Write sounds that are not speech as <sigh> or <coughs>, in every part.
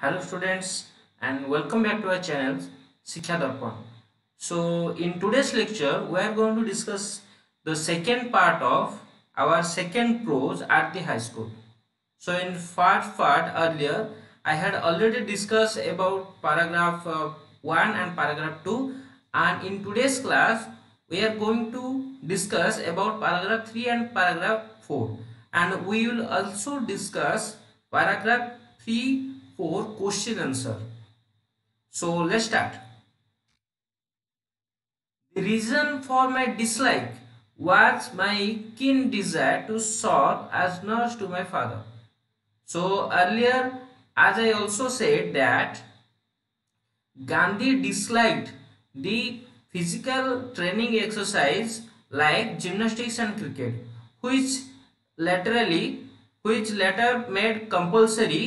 Hello students and welcome back to our channel Sikhya Darpan. So in today's lecture we are going to discuss the second part of our second prose at the high school. So in first part earlier I had already discussed about paragraph uh, 1 and paragraph 2 and in today's class we are going to discuss about paragraph 3 and paragraph 4 and we will also discuss paragraph 3 4 question answer. So let's start. The reason for my dislike was my keen desire to serve as nurse to my father. So earlier as i also said that gandhi disliked the physical training exercise like gymnastics and cricket which laterally which later made compulsory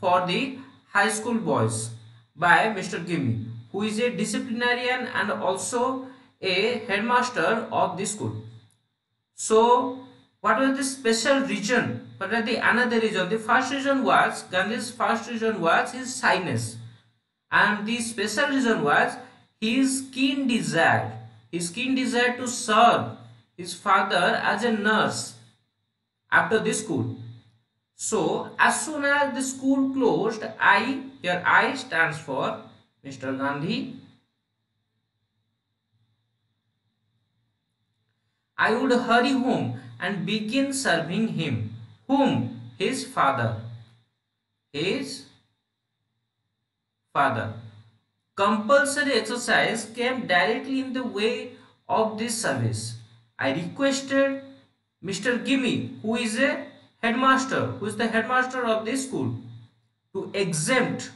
for the high school boys by Mr. Gimi who is a disciplinarian and also a headmaster of the school. So what was the special reason? What are the another reason? The first reason was Gandhi's first reason was his shyness and the special reason was his keen desire his keen desire to serve his father as a nurse after the school so as soon as the school closed i your i stands for mr gandhi i would hurry home and begin serving him whom his father his father compulsory exercise came directly in the way of this service. I requested Mr. Gimi, who is a headmaster, who is the headmaster of this school, to exempt.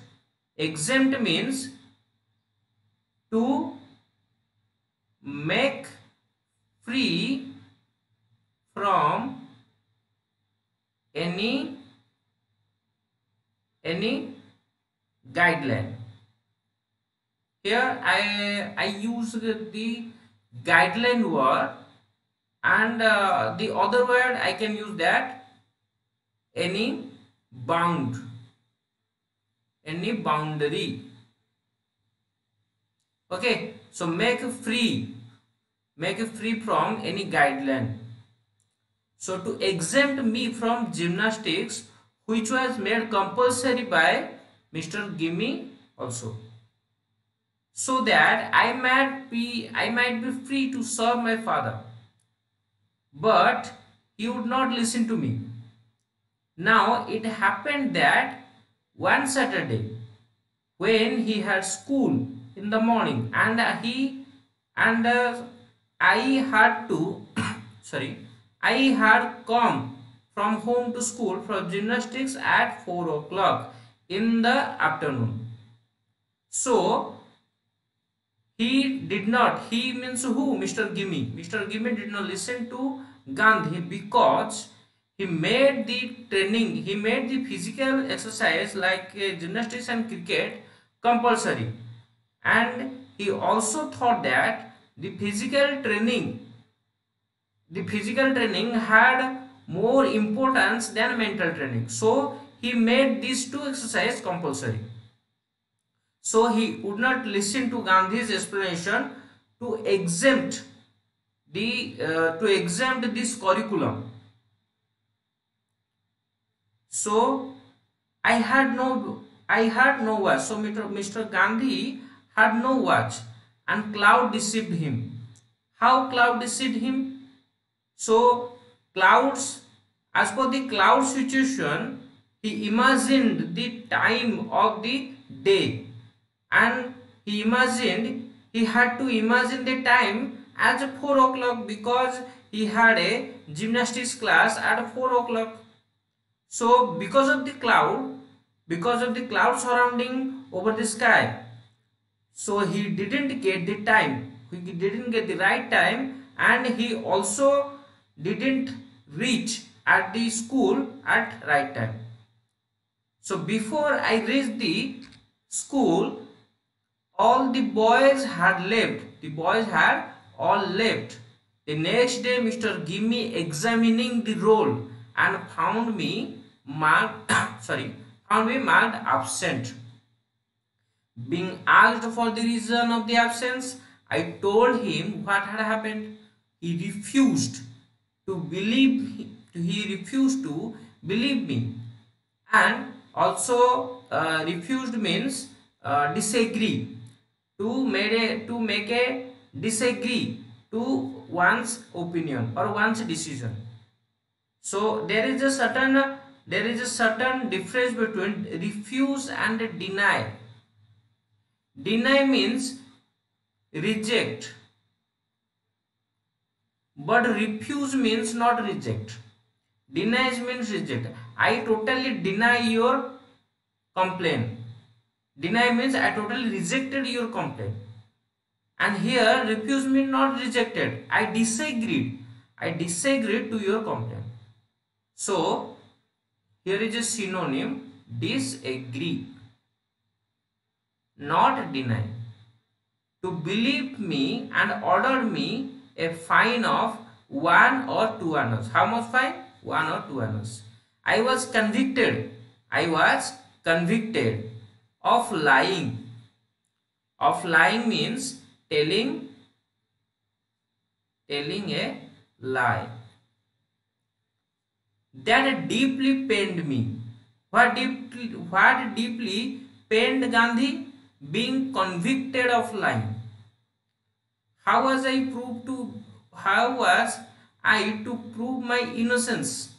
Exempt means to make free from any any guideline here I, I use the guideline word and uh, the other word I can use that any bound any boundary okay so make free make free from any guideline so to exempt me from gymnastics which was made compulsory by Mr. Gimi also so that I might be I might be free to serve my father. But he would not listen to me. Now it happened that one Saturday when he had school in the morning and he and uh, I had to <coughs> sorry I had come from home to school for gymnastics at 4 o'clock in the afternoon. So he did not he means who mr Gimi mr Gimi did not listen to gandhi because he made the training he made the physical exercise like uh, gymnastics and cricket compulsory. And he also thought that the physical training the physical training had more importance than mental training. So he made these two exercises compulsory. So he would not listen to Gandhi's explanation to exempt the uh, to exempt this curriculum. So I had no I had no watch. So Mr. Gandhi had no watch and cloud deceived him. How cloud deceived him? So clouds as per the cloud situation he imagined the time of the day and he imagined he had to imagine the time as 4 o'clock because he had a gymnastics class at 4 o'clock so because of the cloud because of the cloud surrounding over the sky so he didn't get the time. He didn't get the right time and he also didn't reach at the school at right time. So before i reached the school all the boys had left. The boys had all left. The next day mr Gimi examining the roll and found me marked sorry found me marked absent. Being asked for the reason of the absence, I told him what had happened. He refused to believe. He refused to believe me, and also uh, refused means uh, disagree. To make a to make a disagree to one's opinion or one's decision. So there is a certain there is a certain difference between refuse and deny Deny means reject. But refuse means not reject. Deny means reject. I totally deny your complaint. Deny means I totally rejected your complaint. And here refuse means not rejected. I disagreed. I disagreed to your complaint. So here is a synonym disagree not deny. To believe me and order me a fine of one or two annas. How much fine? One or two annas. I was convicted. I was convicted of lying. Of lying means telling telling a lie. That deeply pained me. What deeply what deeply pained Gandhi? being convicted of lying. How was I proved to how was I to prove my innocence?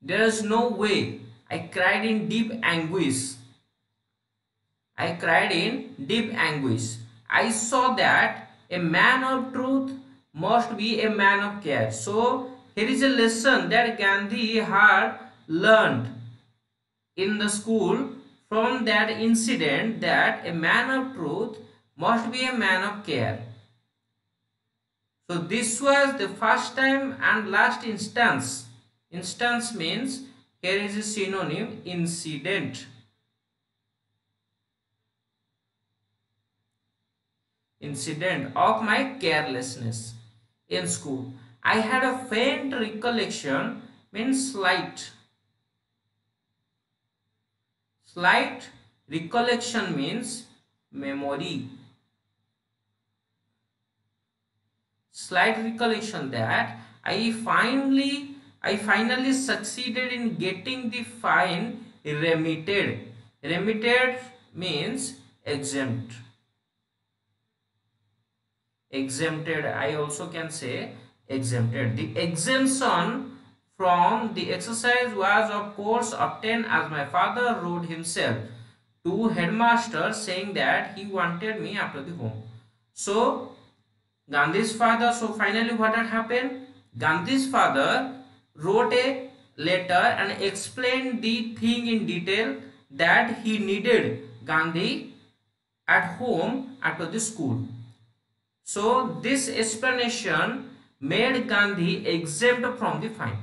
There is no way. I cried in deep anguish. I cried in deep anguish. I saw that a man of truth must be a man of care. So here is a lesson that Gandhi had learned in the school from that incident that a man of truth must be a man of care. So this was the first time and last instance. Instance means here is a synonym incident. Incident of my carelessness in school. I had a faint recollection means slight Slight recollection means memory. Slight recollection that I finally I finally succeeded in getting the fine remitted. Remitted means exempt. Exempted I also can say exempted. The exemption from the exercise was of course obtained as my father wrote himself to headmaster saying that he wanted me after the home. So Gandhi's father, so finally what had happened? Gandhi's father wrote a letter and explained the thing in detail that he needed Gandhi at home after the school. So this explanation made Gandhi exempt from the fine.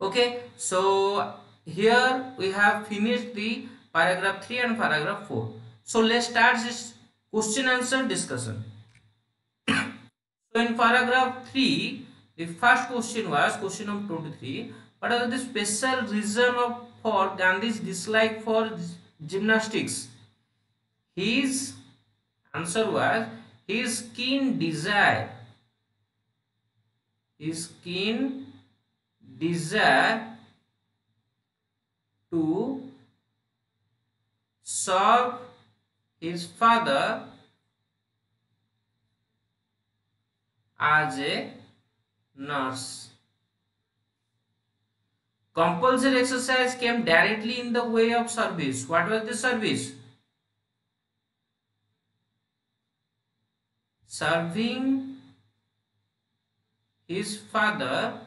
Okay so here we have finished the paragraph 3 and paragraph 4 so let's start this question answer discussion. <coughs> So in paragraph 3 the first question was question number 23 what are the special reason of for gandhi's dislike for gymnastics? His answer was his keen desire his keen desire to serve his father as a nurse. Compulsory exercise came directly in the way of service. What was the service? Serving his father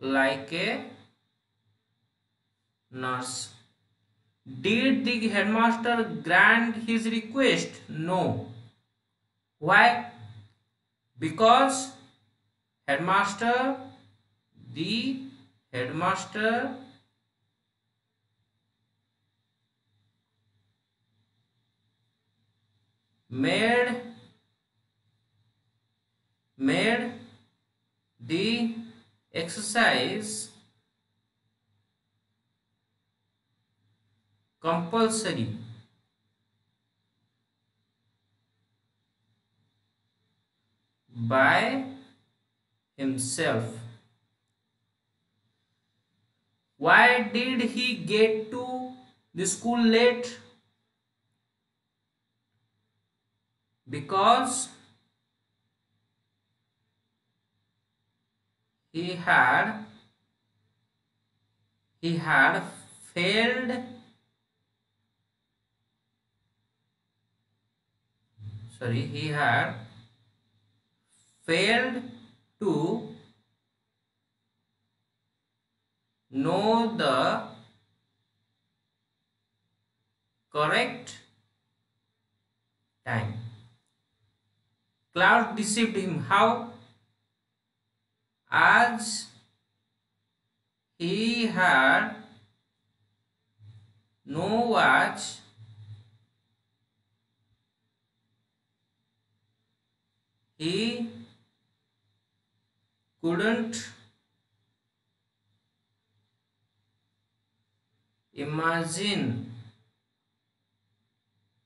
like a nurse. Did the headmaster grant his request? No. Why? Because headmaster, the headmaster made made the exercise compulsory. By himself. Why did he get to the school late? Because he had he had failed sorry he had failed to know the correct time. Cloud deceived him. How as he had no watch he couldn't imagine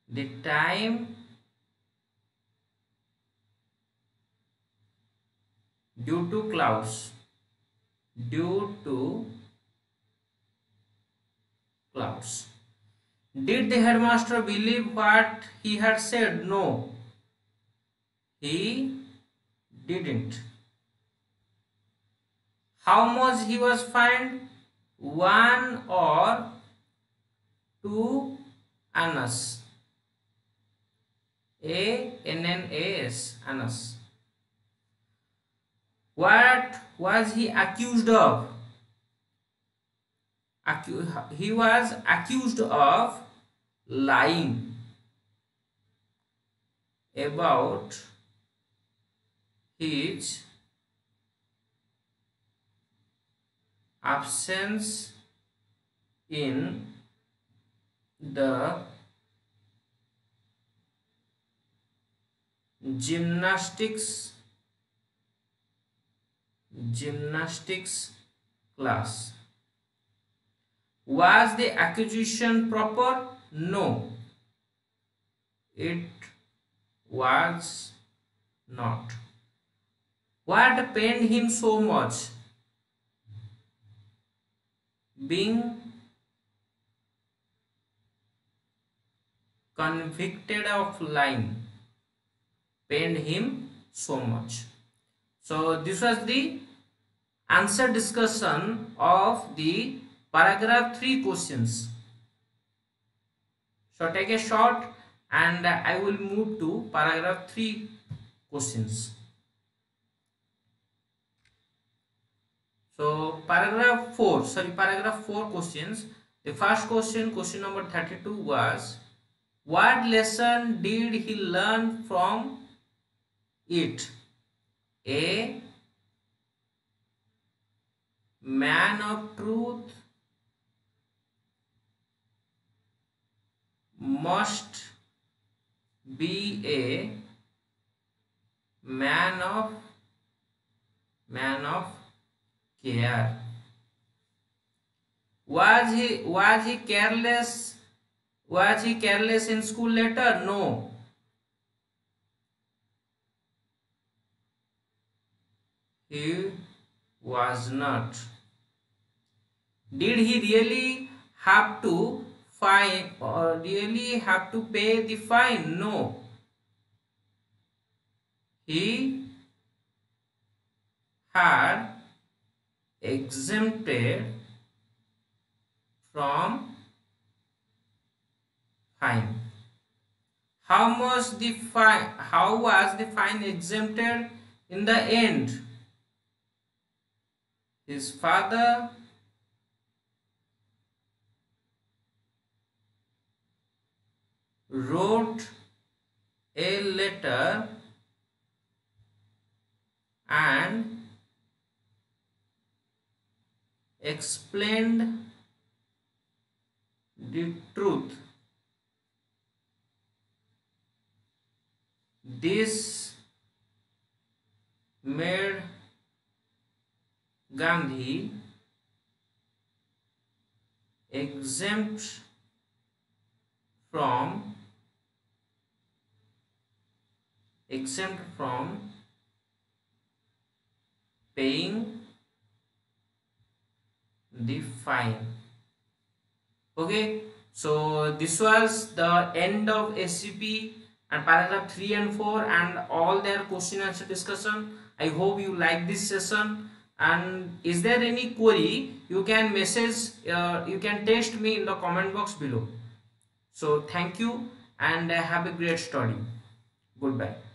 the time due to clouds due to clouds. Did the headmaster believe what he had said? No. He didn't. How much he was fined? One or two annas a n n a s annas what was he accused of? Accu he was accused of lying about his absence in the gymnastics gymnastics class. Was the accusation proper? No, it was not. What pained him so much? Being convicted of lying pained him so much. So this was the answer discussion of the paragraph 3 questions. So take a short and I will move to paragraph 3 questions. So paragraph 4, sorry paragraph 4 questions. The first question, question number 32 was what lesson did he learn from it? a man of truth must be a man of man of care. Was he was he careless? Was he careless in school later no. He was not. Did he really have to fine or really have to pay the fine? No. He had exempted from fine. How much the fine? How was the fine exempted in the end? his father wrote a letter and explained the truth. This made Gandhi exempt from exempt from paying the fine. Okay so this was the end of scp and paragraph 3 and 4 and all their question answer discussion. I hope you like this session. And is there any query? You can message uh, you can text me in the comment box below. So thank you and have a great study. Goodbye